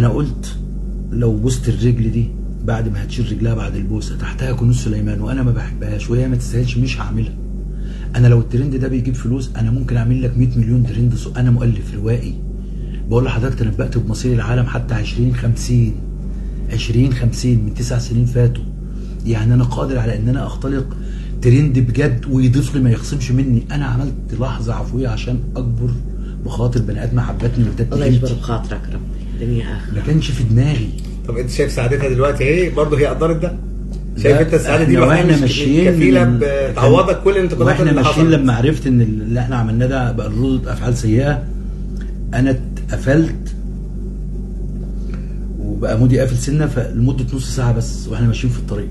أنا قلت لو بوست الرجل دي بعد ما هتشيل رجلها بعد البوسة تحتها كنوز سليمان وأنا ما بحبهاش وهي ما تستاهلش مش هعملها. أنا لو الترند ده بيجيب فلوس أنا ممكن أعمل لك 100 مليون ترند أنا مؤلف روائي. بقول لحضرتك تنبأت بمصير العالم حتى 2050 2050 من تسع سنين فاتوا. يعني أنا قادر على إن أنا أختلق ترند بجد ويضيف لي ما يخصمش مني. أنا عملت لحظة عفوية عشان أكبر بخاطر بني آدم حبتني وادتني الله يجبر. بخاطرك ربي دنيا آخرة. ما كانش في دماغي. طب انت شايف سعادتها دلوقتي إيه؟ برضه هي قدرت ده؟ شايف انت السعادة دي وإحنا ماشيين كفيلة بتعوضك كل الانتقادات وإحنا اللي ماشيين لما عرفت ان اللي إحنا عملناه ده بقى ردود افعال سيئة أنا اتقفلت وبقى مودي قافل سنة فلمده نص ساعة بس وإحنا ماشيين في الطريق.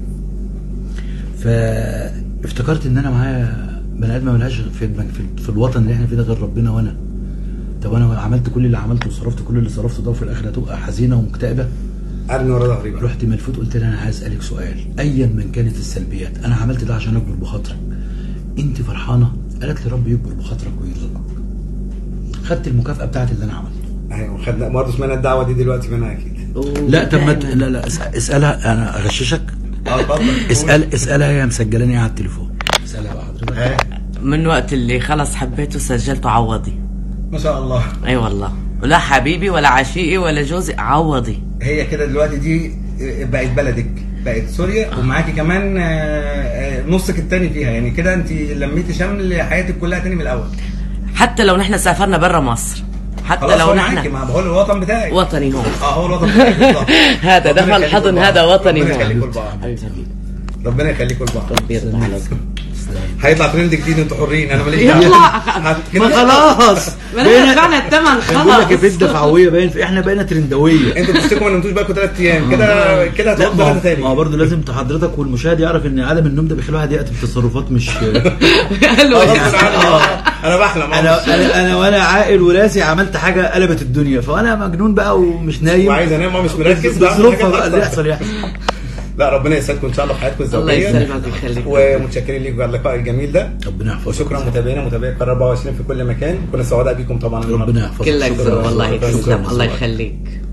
فافتكرت ان أنا معايا بني آدم ملهاش في, في, في الوطن اللي إحنا فيه ده غير ربنا وأنا. طب أنا عملت كل اللي عملته وصرفت كل اللي صرفته ده وفي الآخر هتبقى حزينة ومكتئبة؟ ارمي ورا ظهري بقى. رحت ملفوت قلت لها أنا عايز أسألك سؤال. ايا من كانت السلبيات أنا عملت ده عشان أكبر بخاطرك. أنت فرحانة؟ قالت لي رب يكبر بخاطرك ويرزقك. خدت المكافأة بتاعت اللي أنا عملته. أيوه خدنا برضه سمعنا الدعوة دي دلوقتي منها أكيد. لا طب ما لا لا اسألها. أنا أغششك. آه اتفضل. اسال اسألها هي مسجلاني على التليفون. اسالها بقى حضرتك من وقت اللي خلص حبيته سجلته عوضي. ما شاء الله. أي والله. ولا حبيبي ولا عشيقي ولا جوزي عوضي. هي كده دلوقتي دي بقت بلدك بقت سوريا ومعاكي كمان آه، آه، نصك التاني فيها. يعني كده انت لميتي شمل حياتك كلها تاني من الأول. حتى لو نحن سافرنا برا مصر حتى خلاص لو نحن ما بقول الوطن بتاعك وطني هون آه هو الوطن بالظبط. هذا ربنا دخل حضن. هذا وطني ربنا هون يخليكم لبعض ربنا يخليكم لبعض يرضى عليك. هيطلع ترند جديد أنتوا حرين أنا ماليش. كده- ما خلاص. ما نحن دفعنا الثمن بقول لك في دفعوية باين. إحنا بقينا ترندوية. أنتوا بتشتكوا ما نمتوش بالكم ثلاث أيام. كده كده لا هتروحوا ما هو- تاني. ما هو برضه لازم حضرتك والمشاهد يعرف إن عدم النوم ده بيخلي الواحد ياتي بتصرفات مش حلو خلاص أنا أنا بحلم. أنا أنا أنا وأنا عاقل وراسي عملت حاجة قلبت الدنيا. فأنا مجنون بقى ومش نايم. وعايز أنام ومش مركز. بظروفها بقى اللي. يحصل يحصل لا ربنا يسعدكم إن شاء الله في حياتكم الله الزوجيه يسلمك ويخليك. ومتشكرين ليكم على اللقاء الجميل ده. ربنا يحفظك. وشكرا متابعينا متابعي قناة 24 في كل مكان. كنا سعداء بيكم طبعا. ربنا يحفظك. كلك والله. تسلم. الله يخليك.